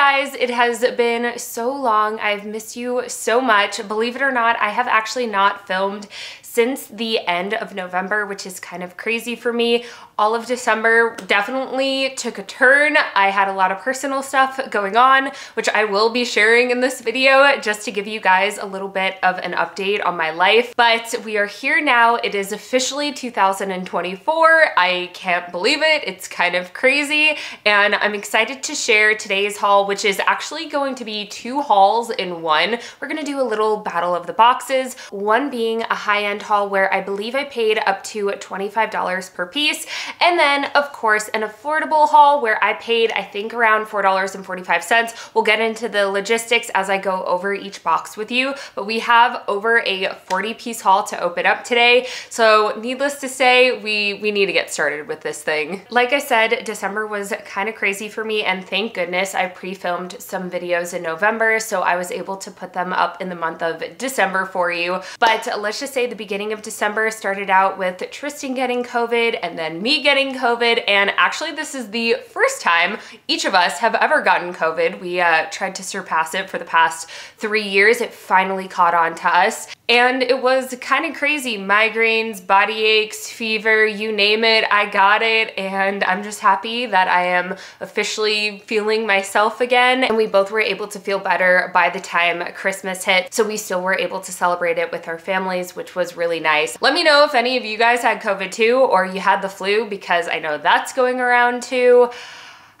guys, it has been so long. I've missed you so much. Believe it or not, I have actually not filmed since the end of November, which is kind of crazy for me. All of December definitely took a turn. I had a lot of personal stuff going on, which I will be sharing in this video just to give you guys a little bit of an update on my life. But we are here now. It is officially 2024. I can't believe it. It's kind of crazy. And I'm excited to share today's haul, which is actually going to be two hauls in one. We're gonna do a little battle of the boxes, one being a high-end haul where I believe I paid up to $25 per piece. And then of course an affordable haul where I paid I think around $4.45. We'll get into the logistics as I go over each box with you, but we have over a 40 piece haul to open up today. So needless to say, we, we need to get started with this thing. Like I said, December was kind of crazy for me and thank goodness I pre-filmed some videos in November so I was able to put them up in the month of December for you. But let's just say the beginning beginning of December started out with Tristan getting COVID and then me getting COVID. And actually this is the first time each of us have ever gotten COVID. We uh, tried to surpass it for the past three years. It finally caught on to us. And it was kind of crazy. Migraines, body aches, fever, you name it, I got it. And I'm just happy that I am officially feeling myself again. And we both were able to feel better by the time Christmas hit. So we still were able to celebrate it with our families, which was really nice. Let me know if any of you guys had COVID too, or you had the flu because I know that's going around too.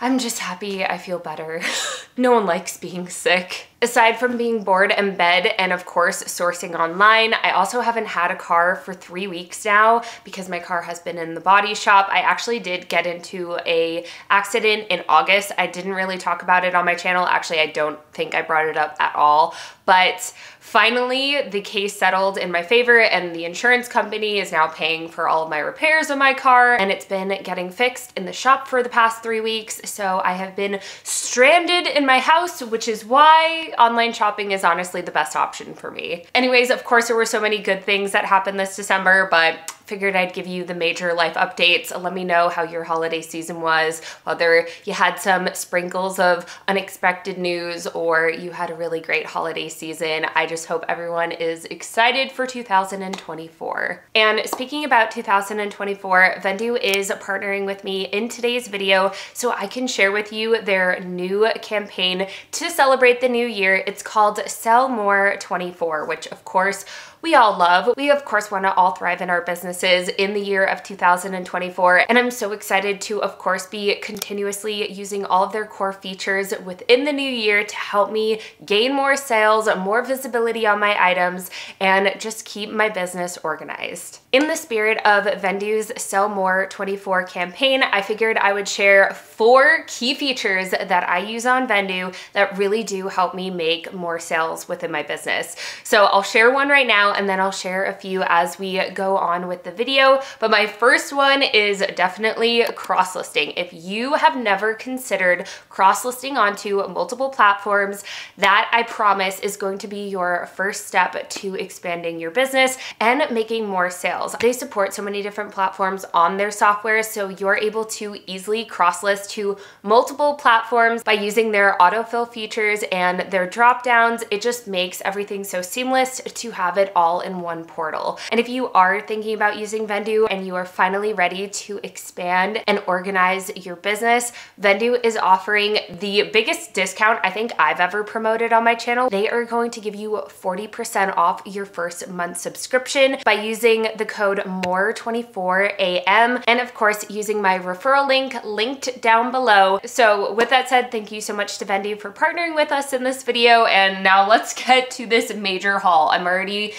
I'm just happy I feel better. no one likes being sick. Aside from being bored in bed and of course sourcing online, I also haven't had a car for three weeks now because my car has been in the body shop. I actually did get into a accident in August. I didn't really talk about it on my channel. Actually, I don't think I brought it up at all, but finally the case settled in my favor and the insurance company is now paying for all of my repairs on my car and it's been getting fixed in the shop for the past three weeks. So I have been stranded in my house, which is why online shopping is honestly the best option for me. Anyways, of course, there were so many good things that happened this December, but figured I'd give you the major life updates. Let me know how your holiday season was, whether you had some sprinkles of unexpected news or you had a really great holiday season. I just hope everyone is excited for 2024. And speaking about 2024, Vendoo is partnering with me in today's video so I can share with you their new campaign to celebrate the new year. It's called Sell More 24, which of course we all love. We of course want to all thrive in our businesses in the year of 2024 and I'm so excited to of course be continuously using all of their core features within the new year to help me gain more sales, more visibility on my items, and just keep my business organized. In the spirit of Vendoo's Sell More 24 campaign, I figured I would share four key features that I use on Vendoo that really do help me make more sales within my business. So I'll share one right now and then I'll share a few as we go on with the video. But my first one is definitely cross-listing. If you have never considered cross-listing onto multiple platforms, that I promise is going to be your first step to expanding your business and making more sales. They support so many different platforms on their software, so you're able to easily cross-list to multiple platforms by using their autofill features and their drop downs. It just makes everything so seamless to have it all in one portal. And if you are thinking about using Vendoo and you are finally ready to expand and organize your business, Vendoo is offering the biggest discount I think I've ever promoted on my channel. They are going to give you 40% off your first month subscription by using the code MORE24AM and of course using my referral link linked down below. So with that said, thank you so much to Vendoo for partnering with us in this video and now let's get to this major haul. I'm already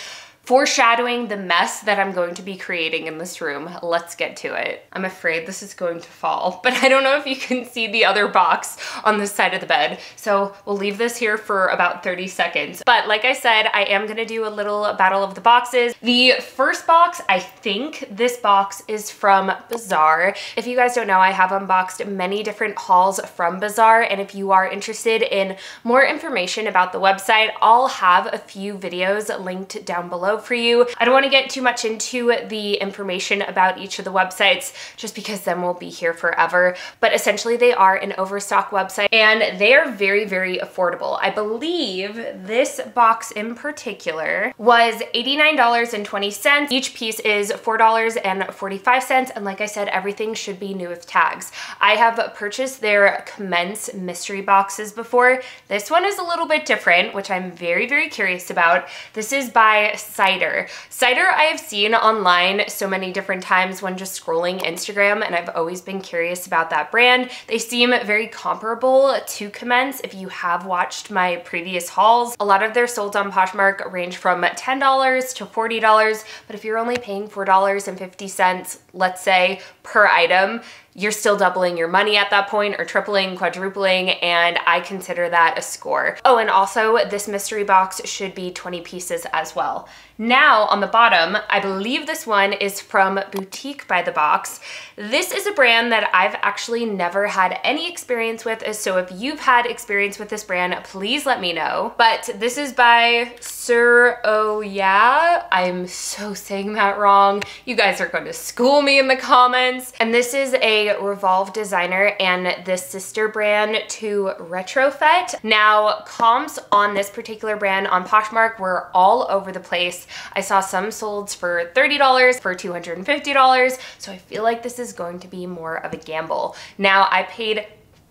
foreshadowing the mess that I'm going to be creating in this room. Let's get to it. I'm afraid this is going to fall, but I don't know if you can see the other box on this side of the bed. So we'll leave this here for about 30 seconds. But like I said, I am gonna do a little battle of the boxes. The first box, I think this box is from Bazar. If you guys don't know, I have unboxed many different hauls from Bazar. And if you are interested in more information about the website, I'll have a few videos linked down below for you. I don't want to get too much into the information about each of the websites just because then we'll be here forever. But essentially they are an overstock website and they are very, very affordable. I believe this box in particular was $89.20. Each piece is $4.45. And like I said, everything should be new with tags. I have purchased their Commense mystery boxes before. This one is a little bit different, which I'm very, very curious about. This is by Cider. Cider I have seen online so many different times when just scrolling Instagram and I've always been curious about that brand. They seem very comparable to Commense if you have watched my previous hauls. A lot of their solds on Poshmark range from $10 to $40, but if you're only paying $4.50, let's say, per item, you're still doubling your money at that point or tripling, quadrupling, and I consider that a score. Oh, and also this mystery box should be 20 pieces as well. Now on the bottom, I believe this one is from Boutique by the Box. This is a brand that I've actually never had any experience with, so if you've had experience with this brand, please let me know. But this is by Sir Oh Yeah. I'm so saying that wrong. You guys are going to school me in the comments. And this is a Revolve designer and the sister brand to Retrofete. Now, comps on this particular brand on Poshmark were all over the place. I saw some solds for $30, for $250, so I feel like this is going to be more of a gamble. Now, I paid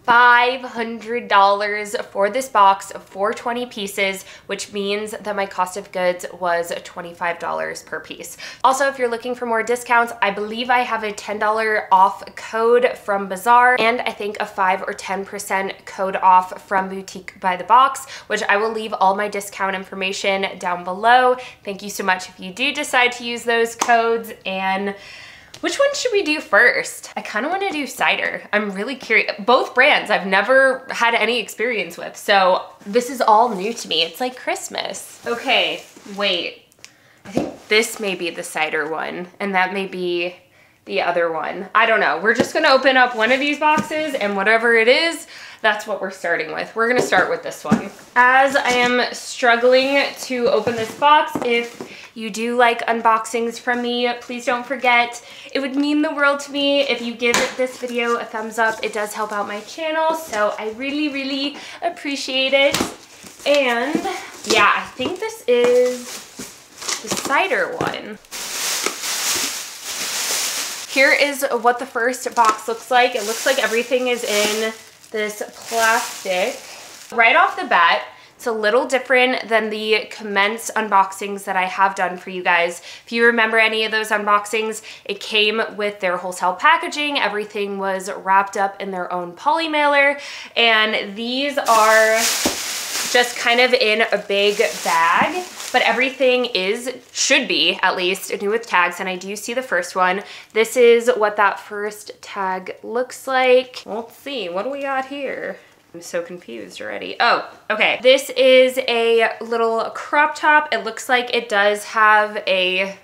$500 for this box of 420 pieces, which means that my cost of goods was $25 per piece. Also, if you're looking for more discounts, I believe I have a $10 off code from Bazar and I think a 5 or 10% code off from Boutique by the Box, which I will leave all my discount information down below. Thank you so much if you do decide to use those codes and which one should we do first? I kind of want to do cider. I'm really curious. Both brands I've never had any experience with. So this is all new to me. It's like Christmas. Okay, wait. I think this may be the cider one and that may be the other one. I don't know. We're just going to open up one of these boxes and whatever it is, that's what we're starting with. We're gonna start with this one. As I am struggling to open this box, if you do like unboxings from me, please don't forget, it would mean the world to me if you give this video a thumbs up. It does help out my channel, so I really, really appreciate it. And yeah, I think this is the cider one. Here is what the first box looks like. It looks like everything is in this plastic. Right off the bat, it's a little different than the Commense unboxings that I have done for you guys. If you remember any of those unboxings, it came with their wholesale packaging. Everything was wrapped up in their own poly mailer. And these are just kind of in a big bag but everything is, should be at least, new with tags, and I do see the first one. This is what that first tag looks like. Let's see, what do we got here? I'm so confused already. Oh, okay. This is a little crop top. It looks like it does have a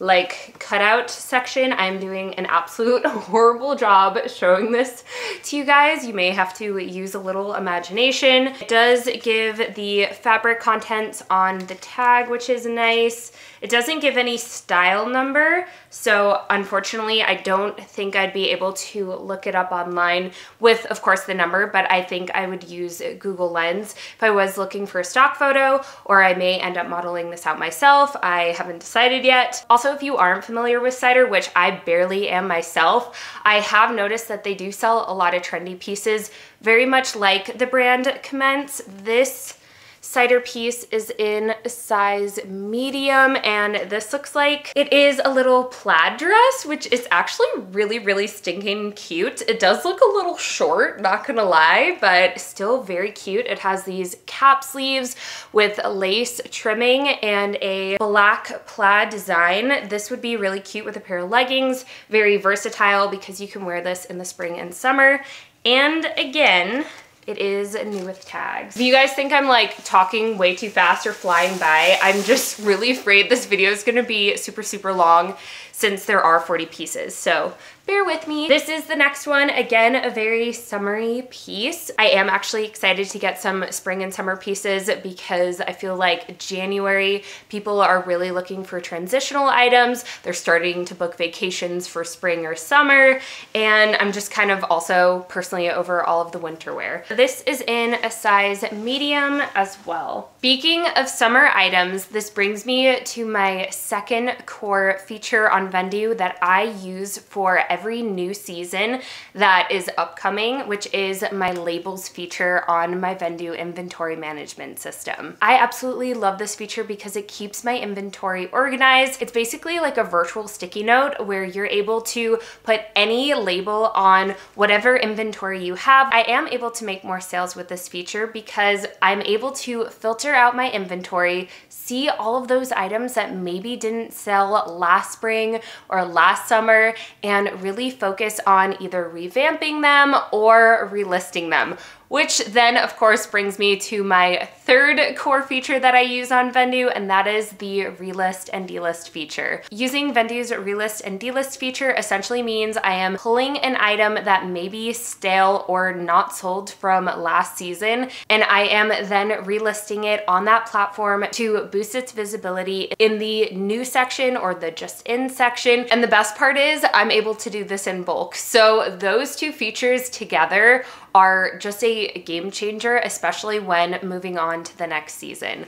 like cutout section. I'm doing an absolute horrible job showing this to you guys. You may have to use a little imagination. It does give the fabric contents on the tag, which is nice. It doesn't give any style number, so unfortunately I don't think I'd be able to look it up online with, of course, the number, but I think I would use Google Lens if I was looking for a stock photo, or I may end up modeling this out myself. I haven't decided yet. Also, if you aren't familiar with Cider, which I barely am myself, I have noticed that they do sell a lot of trendy pieces, very much like the brand Commense. This cider piece is in size medium and this looks like it is a little plaid dress which is actually really really stinking cute. It does look a little short not gonna lie but still very cute. It has these cap sleeves with lace trimming and a black plaid design. This would be really cute with a pair of leggings very versatile because you can wear this in the spring and summer. And again it is new with tags. If you guys think I'm like talking way too fast or flying by, I'm just really afraid this video is gonna be super, super long. since there are 40 pieces. So bear with me. This is the next one. Again, a very summery piece. I am actually excited to get some spring and summer pieces because I feel like January, people are really looking for transitional items. They're starting to book vacations for spring or summer. And I'm just kind of also personally over all of the winter wear. This is in a size medium as well. Speaking of summer items, this brings me to my second core feature on Vendoo that I use for every new season that is upcoming, which is my labels feature on my Vendoo inventory management system. I absolutely love this feature because it keeps my inventory organized. It's basically like a virtual sticky note where you're able to put any label on whatever inventory you have. I am able to make more sales with this feature because I'm able to filter out my inventory, see all of those items that maybe didn't sell last spring or last summer, and really focus on either revamping them or relisting them which then of course brings me to my third core feature that I use on Vendoo, and that is the relist and delist feature. Using Vendoo's relist and delist feature essentially means I am pulling an item that may be stale or not sold from last season, and I am then relisting it on that platform to boost its visibility in the new section or the just in section. And the best part is I'm able to do this in bulk. So those two features together are just a game changer, especially when moving on to the next season.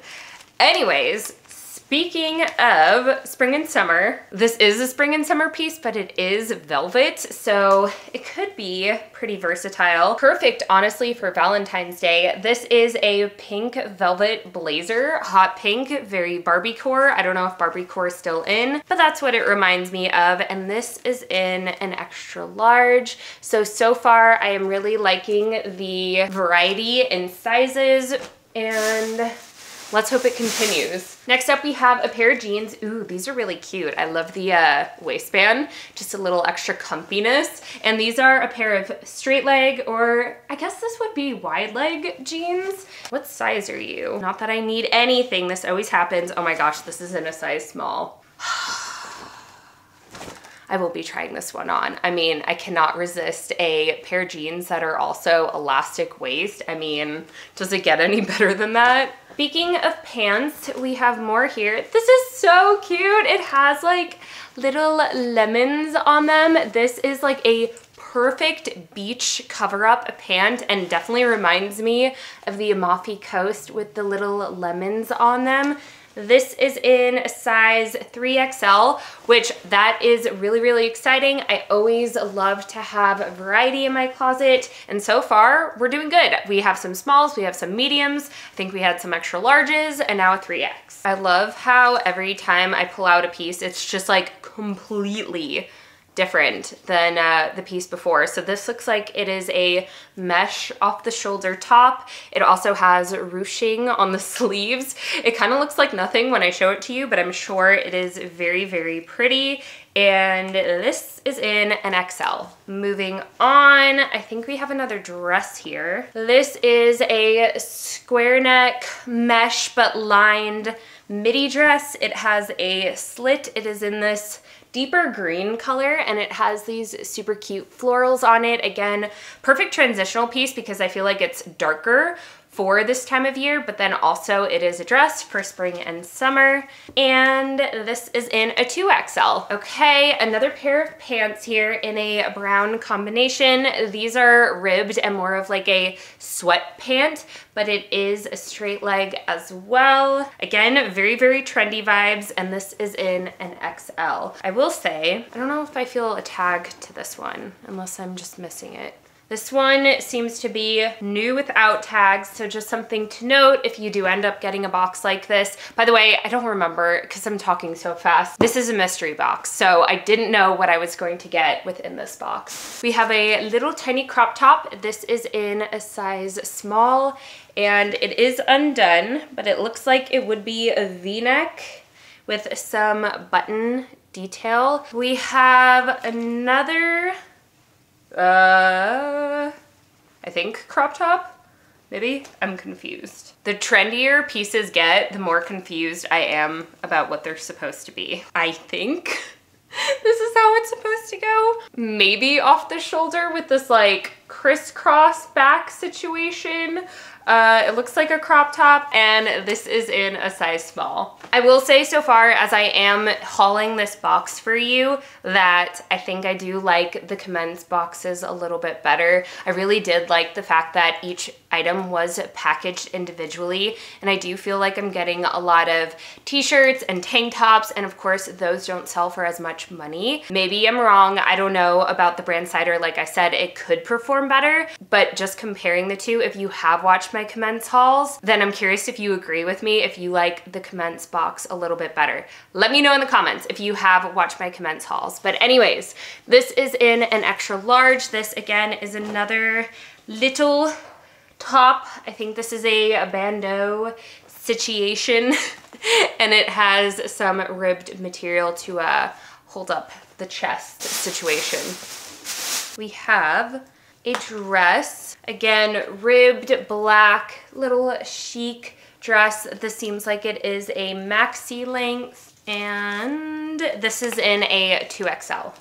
Anyways, Speaking of spring and summer, this is a spring and summer piece, but it is velvet, so it could be pretty versatile. Perfect, honestly, for Valentine's Day. This is a pink velvet blazer, hot pink, very Barbie core. I don't know if Barbie core is still in, but that's what it reminds me of. And this is in an extra large. So, so far I am really liking the variety in sizes and Let's hope it continues. Next up, we have a pair of jeans. Ooh, these are really cute. I love the uh, waistband, just a little extra comfiness. And these are a pair of straight leg, or I guess this would be wide leg jeans. What size are you? Not that I need anything. This always happens. Oh my gosh, this is in a size small. I will be trying this one on. I mean, I cannot resist a pair of jeans that are also elastic waist. I mean, does it get any better than that? Speaking of pants, we have more here. This is so cute. It has like little lemons on them. This is like a perfect beach cover-up pant and definitely reminds me of the Amalfi Coast with the little lemons on them. This is in size 3XL, which that is really, really exciting. I always love to have variety in my closet. And so far, we're doing good. We have some smalls, we have some mediums. I think we had some extra larges and now a 3X. I love how every time I pull out a piece, it's just like completely different than uh, the piece before. So this looks like it is a mesh off the shoulder top. It also has ruching on the sleeves. It kind of looks like nothing when I show it to you, but I'm sure it is very, very pretty. And this is in an XL. Moving on, I think we have another dress here. This is a square neck mesh but lined midi dress. It has a slit. It is in this deeper green color and it has these super cute florals on it. Again, perfect transitional piece because I feel like it's darker for this time of year, but then also it is a dress for spring and summer. And this is in a 2XL. Okay, another pair of pants here in a brown combination. These are ribbed and more of like a sweat pant, but it is a straight leg as well. Again, very, very trendy vibes, and this is in an XL. I will say, I don't know if I feel a tag to this one, unless I'm just missing it. This one seems to be new without tags, so just something to note if you do end up getting a box like this. By the way, I don't remember because I'm talking so fast. This is a mystery box, so I didn't know what I was going to get within this box. We have a little tiny crop top. This is in a size small and it is undone, but it looks like it would be a v-neck with some button detail. We have another uh, I think crop top. Maybe? I'm confused. The trendier pieces get, the more confused I am about what they're supposed to be. I think. this is how it's supposed to go. Maybe off the shoulder with this like crisscross back situation. Uh, it looks like a crop top and this is in a size small. I will say so far as I am hauling this box for you that I think I do like the Commense boxes a little bit better. I really did like the fact that each item was packaged individually and I do feel like I'm getting a lot of t-shirts and tank tops and of course those don't sell for as much money. Maybe I'm wrong, I don't know about the brand cider. Like I said, it could perform better, but just comparing the two, if you have watched my Commense hauls, then I'm curious if you agree with me if you like the Commense box a little bit better. Let me know in the comments if you have watched my Commense hauls. But anyways, this is in an extra large. This again is another little top. I think this is a, a bandeau situation and it has some ribbed material to uh, hold up the chest situation. We have a dress, again, ribbed black, little chic dress. This seems like it is a maxi length and this is in a 2XL.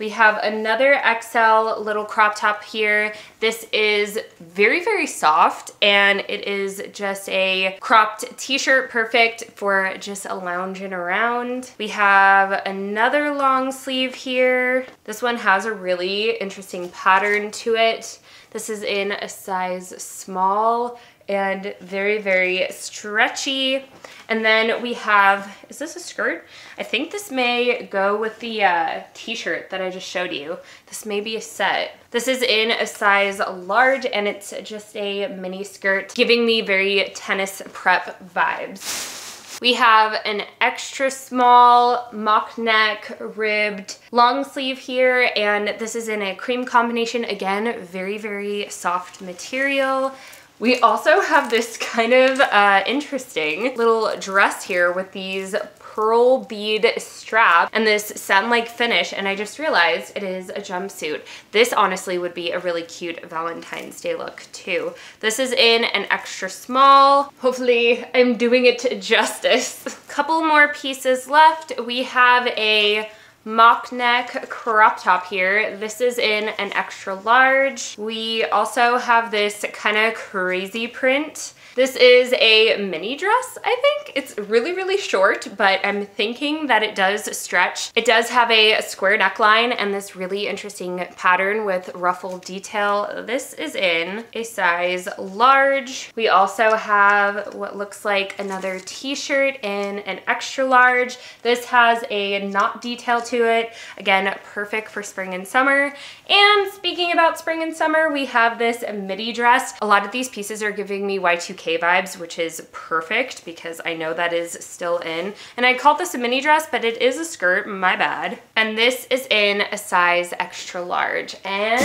We have another XL little crop top here. This is very, very soft and it is just a cropped t-shirt perfect for just a lounging around. We have another long sleeve here. This one has a really interesting pattern to it. This is in a size small and very, very stretchy. And then we have, is this a skirt? I think this may go with the uh, t-shirt that I just showed you. This may be a set. This is in a size large and it's just a mini skirt, giving me very tennis prep vibes. We have an extra small mock neck ribbed long sleeve here and this is in a cream combination. Again, very, very soft material. We also have this kind of uh, interesting little dress here with these pearl bead strap and this satin-like finish and I just realized it is a jumpsuit. This honestly would be a really cute Valentine's Day look too. This is in an extra small. Hopefully I'm doing it justice. Couple more pieces left. We have a mock neck crop top here. This is in an extra large. We also have this kind of crazy print this is a mini dress, I think. It's really, really short, but I'm thinking that it does stretch. It does have a square neckline and this really interesting pattern with ruffled detail. This is in a size large. We also have what looks like another t-shirt in an extra large. This has a knot detail to it. Again, perfect for spring and summer. And speaking about spring and summer, we have this midi dress. A lot of these pieces are giving me Y2K vibes, which is perfect because I know that is still in. And I called this a mini dress, but it is a skirt, my bad. And this is in a size extra large. And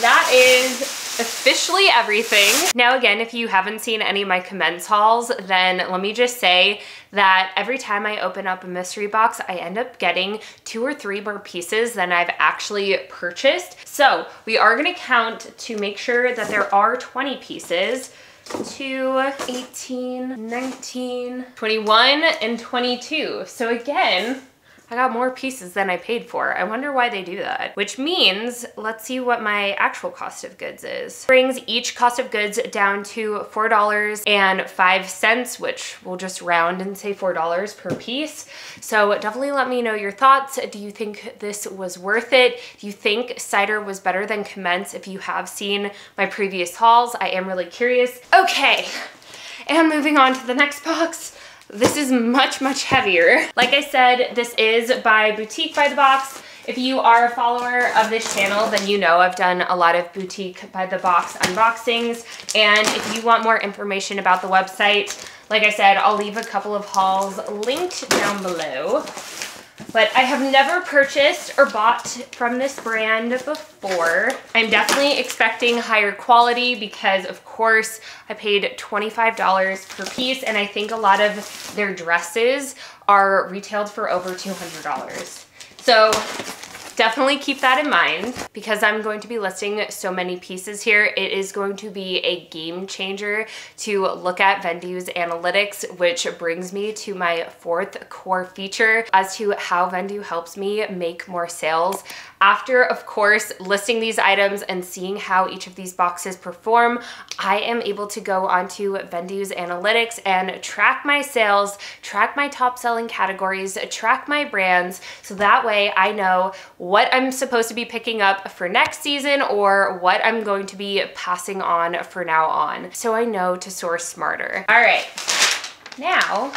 that is officially everything. Now again, if you haven't seen any of my Commense hauls, then let me just say that every time I open up a mystery box, I end up getting two or three more pieces than I've actually purchased. So we are gonna count to make sure that there are 20 pieces. 2, 18, 19, 21, and 22. So again, I got more pieces than I paid for. I wonder why they do that. Which means, let's see what my actual cost of goods is. Brings each cost of goods down to $4.05, which we'll just round and say $4 per piece. So definitely let me know your thoughts. Do you think this was worth it? Do you think cider was better than Commense if you have seen my previous hauls? I am really curious. Okay, and moving on to the next box. This is much, much heavier. Like I said, this is by Boutique by the Box. If you are a follower of this channel, then you know I've done a lot of Boutique by the Box unboxings. And if you want more information about the website, like I said, I'll leave a couple of hauls linked down below. But I have never purchased or bought from this brand before. I'm definitely expecting higher quality because of course I paid $25 per piece and I think a lot of their dresses are retailed for over $200. So definitely keep that in mind because I'm going to be listing so many pieces here. It is going to be a game changer to look at Vendoo's analytics, which brings me to my fourth core feature as to how Vendoo helps me make more sales. After, of course, listing these items and seeing how each of these boxes perform, I am able to go onto Vendoo's analytics and track my sales, track my top selling categories, track my brands, so that way I know what I'm supposed to be picking up for next season or what I'm going to be passing on for now on. So I know to source smarter. All right, now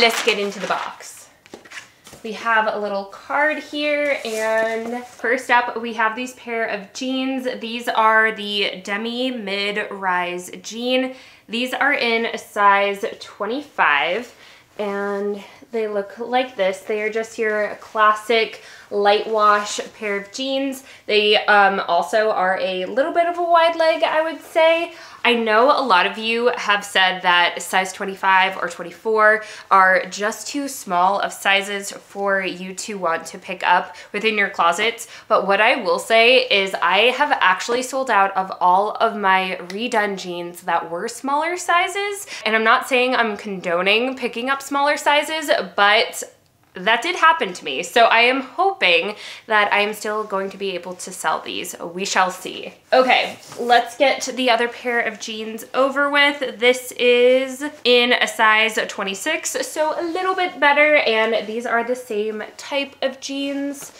let's get into the box. We have a little card here and first up we have these pair of jeans. These are the Demi Mid-Rise Jean. These are in size 25 and they look like this. They are just your classic light wash pair of jeans. They um, also are a little bit of a wide leg, I would say. I know a lot of you have said that size 25 or 24 are just too small of sizes for you to want to pick up within your closets. But what I will say is I have actually sold out of all of my redone jeans that were smaller sizes. And I'm not saying I'm condoning picking up smaller sizes, but that did happen to me. So I am hoping that I am still going to be able to sell these. We shall see. Okay, let's get the other pair of jeans over with. This is in a size 26, so a little bit better. And these are the same type of jeans.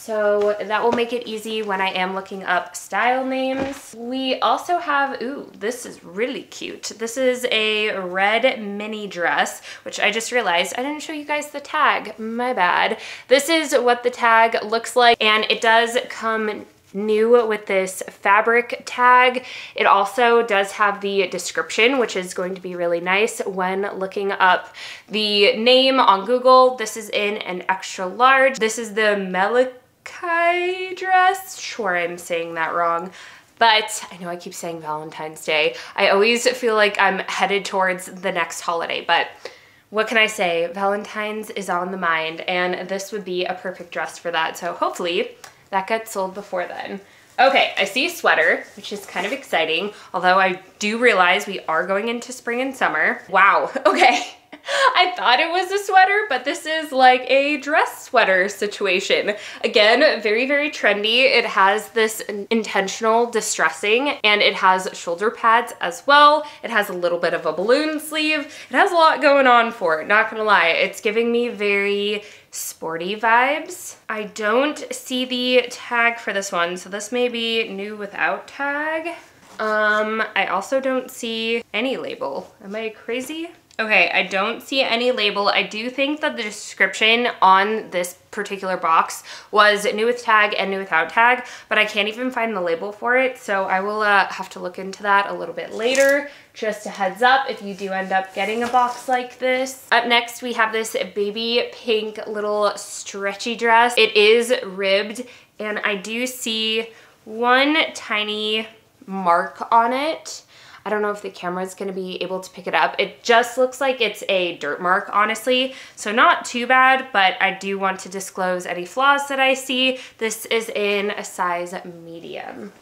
So that will make it easy when I am looking up style names. We also have, ooh, this is really cute. This is a red mini dress, which I just realized I didn't show you guys the tag, my bad. This is what the tag looks like and it does come new with this fabric tag. It also does have the description, which is going to be really nice when looking up the name on Google. This is in an extra large. This is the Melic Kai dress. Sure, I'm saying that wrong. But I know I keep saying Valentine's Day. I always feel like I'm headed towards the next holiday, but what can I say? Valentine's is on the mind and this would be a perfect dress for that. So hopefully that gets sold before then. Okay, I see a sweater, which is kind of exciting, although I do realize we are going into spring and summer. Wow, okay. I thought it was a sweater, but this is like a dress sweater situation. Again, very, very trendy. It has this intentional distressing and it has shoulder pads as well. It has a little bit of a balloon sleeve. It has a lot going on for it, not gonna lie. It's giving me very sporty vibes. I don't see the tag for this one, so this may be new without tag. Um, I also don't see any label. Am I crazy? Okay, I don't see any label. I do think that the description on this particular box was new with tag and new without tag, but I can't even find the label for it, so I will uh, have to look into that a little bit later. Just a heads up if you do end up getting a box like this. Up next, we have this baby pink little stretchy dress. It is ribbed, and I do see one tiny mark on it I don't know if the camera is going to be able to pick it up. It just looks like it's a dirt mark, honestly. So not too bad, but I do want to disclose any flaws that I see. This is in a size medium.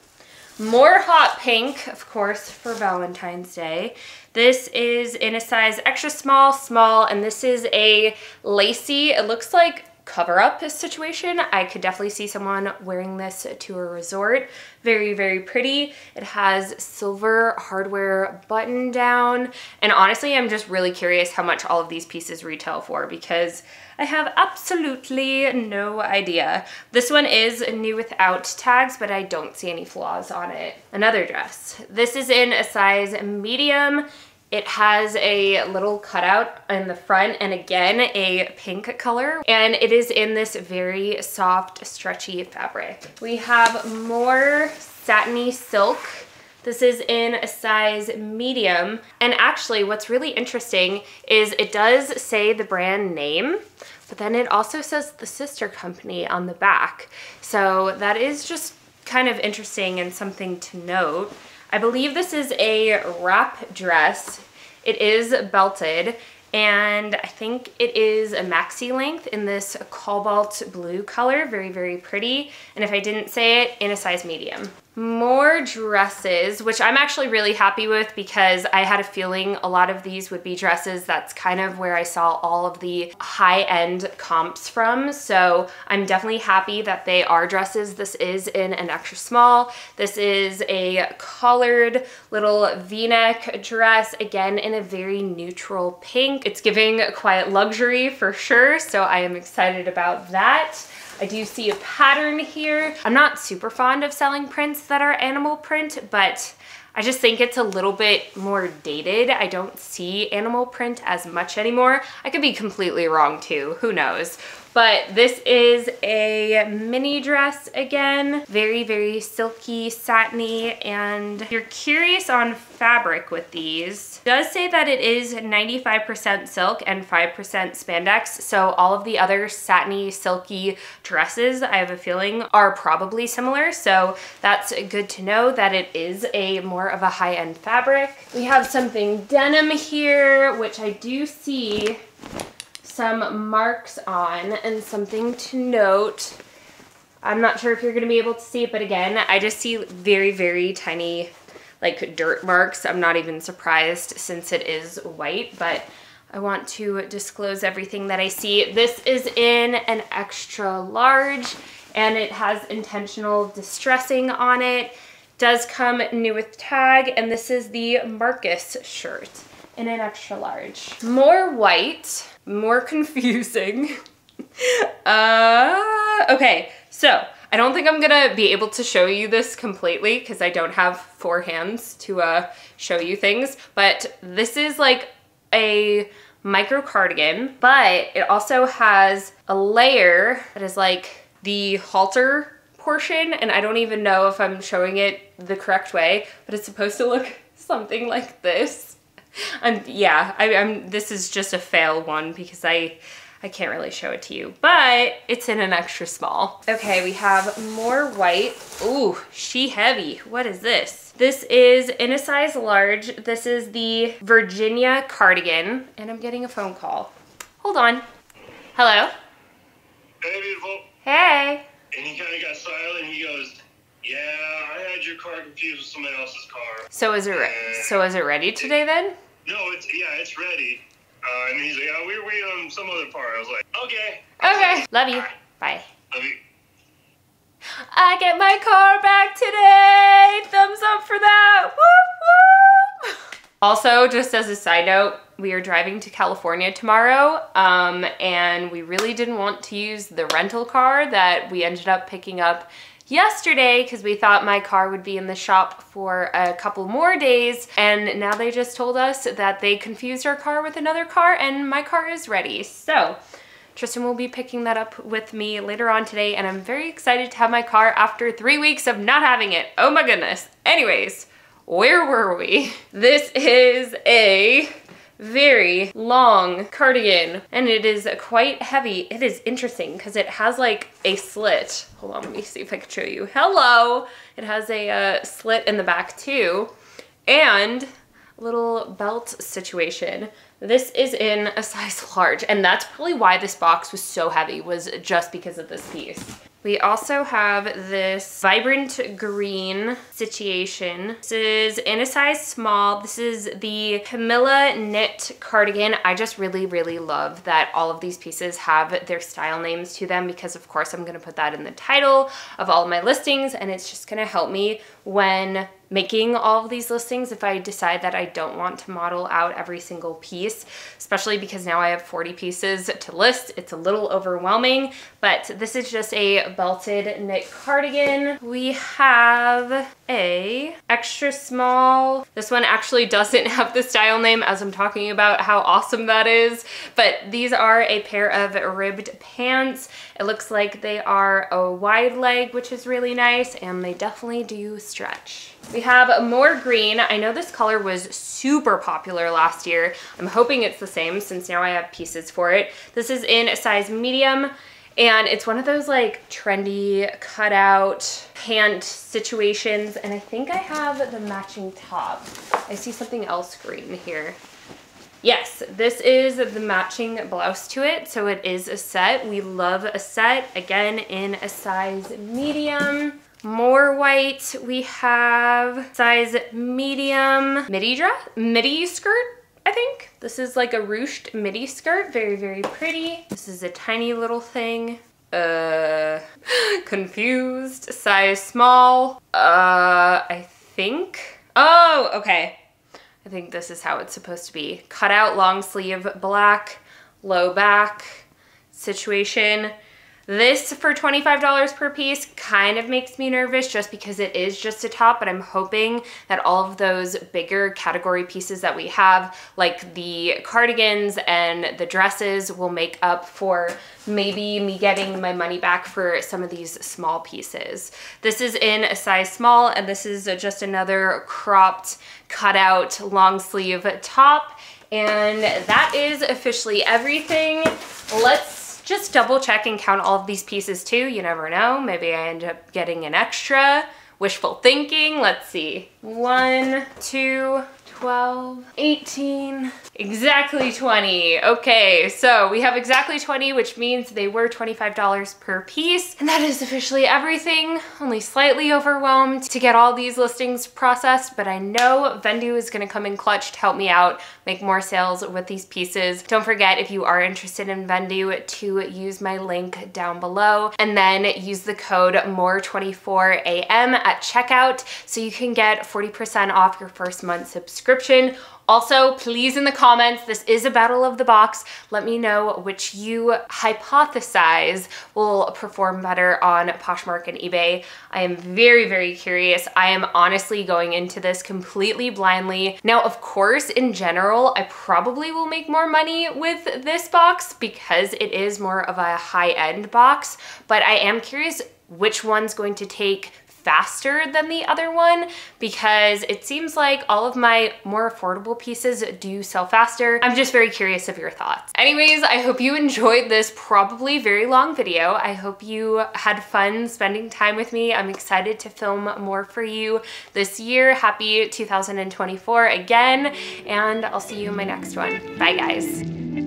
More hot pink, of course, for Valentine's Day. This is in a size extra small, small, and this is a lacy, it looks like cover up situation. I could definitely see someone wearing this to a resort. Very, very pretty. It has silver hardware button down. And honestly, I'm just really curious how much all of these pieces retail for because I have absolutely no idea. This one is new without tags, but I don't see any flaws on it. Another dress. This is in a size medium. It has a little cutout in the front and again a pink color and it is in this very soft stretchy fabric. We have more satiny silk. This is in a size medium and actually what's really interesting is it does say the brand name but then it also says the sister company on the back. So that is just kind of interesting and something to note. I believe this is a wrap dress. It is belted and I think it is a maxi length in this cobalt blue color, very, very pretty. And if I didn't say it, in a size medium. More dresses, which I'm actually really happy with because I had a feeling a lot of these would be dresses. That's kind of where I saw all of the high-end comps from. So I'm definitely happy that they are dresses. This is in an extra small. This is a collared little v-neck dress, again in a very neutral pink. It's giving quiet luxury for sure, so I am excited about that. I do see a pattern here. I'm not super fond of selling prints that are animal print, but I just think it's a little bit more dated. I don't see animal print as much anymore. I could be completely wrong too, who knows. But this is a mini dress again, very, very silky, satiny, and if you're curious on fabric with these, does say that it is 95% silk and 5% spandex, so all of the other satiny, silky dresses, I have a feeling, are probably similar, so that's good to know that it is a more of a high-end fabric. We have something denim here, which I do see some marks on and something to note. I'm not sure if you're gonna be able to see it, but again, I just see very, very tiny like dirt marks. I'm not even surprised since it is white, but I want to disclose everything that I see. This is in an extra large and it has intentional distressing on it. Does come new with tag and this is the Marcus shirt in an extra large. More white more confusing. uh, okay, so I don't think I'm gonna be able to show you this completely because I don't have four hands to uh, show you things, but this is like a micro cardigan, but it also has a layer that is like the halter portion, and I don't even know if I'm showing it the correct way, but it's supposed to look something like this. And yeah, I, am this is just a fail one because I, I can't really show it to you, but it's in an extra small. Okay, we have more white. Ooh, she heavy. What is this? This is in a size large. This is the Virginia cardigan, and I'm getting a phone call. Hold on. Hello? Hey, beautiful. Hey. And he kind of got silent. He goes, yeah, I had your car confused with somebody else's car. So is it, so is it ready today then? No, it's yeah, it's ready. Uh, and he's like, yeah, we are waiting on some other part. I was like, okay. Okay. Love you. Bye. Love you. I get my car back today. Thumbs up for that. Woo woo. Also, just as a side note, we are driving to California tomorrow, um, and we really didn't want to use the rental car that we ended up picking up yesterday because we thought my car would be in the shop for a couple more days and now they just told us that they confused our car with another car and my car is ready. So Tristan will be picking that up with me later on today and I'm very excited to have my car after three weeks of not having it. Oh my goodness. Anyways, where were we? This is a very long cardigan and it is quite heavy. It is interesting because it has like a slit. Hold on, let me see if I can show you. Hello! It has a uh, slit in the back too and little belt situation. This is in a size large and that's probably why this box was so heavy was just because of this piece. We also have this vibrant green situation. This is in a size small. This is the Camilla knit cardigan. I just really, really love that all of these pieces have their style names to them because of course I'm gonna put that in the title of all my listings and it's just gonna help me when making all of these listings if I decide that I don't want to model out every single piece, especially because now I have 40 pieces to list. It's a little overwhelming, but this is just a belted knit cardigan. We have a extra small. This one actually doesn't have the style name as I'm talking about how awesome that is, but these are a pair of ribbed pants. It looks like they are a wide leg, which is really nice, and they definitely do stretch. We have more green. I know this color was super popular last year. I'm hoping it's the same since now I have pieces for it. This is in a size medium and it's one of those like trendy cutout pant situations and I think I have the matching top. I see something else green here. Yes, this is the matching blouse to it. So it is a set. We love a set. Again, in a size medium. More white, we have size medium midi dress, midi skirt, I think. This is like a ruched midi skirt, very, very pretty. This is a tiny little thing. Uh, confused, size small. Uh, I think. Oh, okay. I think this is how it's supposed to be. Cut out long sleeve black, low back situation. This for $25 per piece kind of makes me nervous just because it is just a top, but I'm hoping that all of those bigger category pieces that we have, like the cardigans and the dresses, will make up for maybe me getting my money back for some of these small pieces. This is in a size small, and this is just another cropped, cutout long sleeve top. And that is officially everything. Let's just double check and count all of these pieces too. You never know. Maybe I end up getting an extra. Wishful thinking. Let's see. One, two, 12, 18, exactly 20. Okay, so we have exactly 20, which means they were $25 per piece. And that is officially everything. Only slightly overwhelmed to get all these listings processed, but I know Vendoo is gonna come in clutch to help me out, make more sales with these pieces. Don't forget, if you are interested in Vendoo, to use my link down below and then use the code MORE24AM at checkout so you can get 40% off your first month subscription subscription. Also, please in the comments, this is a battle of the box. Let me know which you hypothesize will perform better on Poshmark and eBay. I am very, very curious. I am honestly going into this completely blindly. Now, of course, in general, I probably will make more money with this box because it is more of a high-end box, but I am curious which one's going to take faster than the other one because it seems like all of my more affordable pieces do sell faster. I'm just very curious of your thoughts. Anyways, I hope you enjoyed this probably very long video. I hope you had fun spending time with me. I'm excited to film more for you this year. Happy 2024 again, and I'll see you in my next one. Bye guys.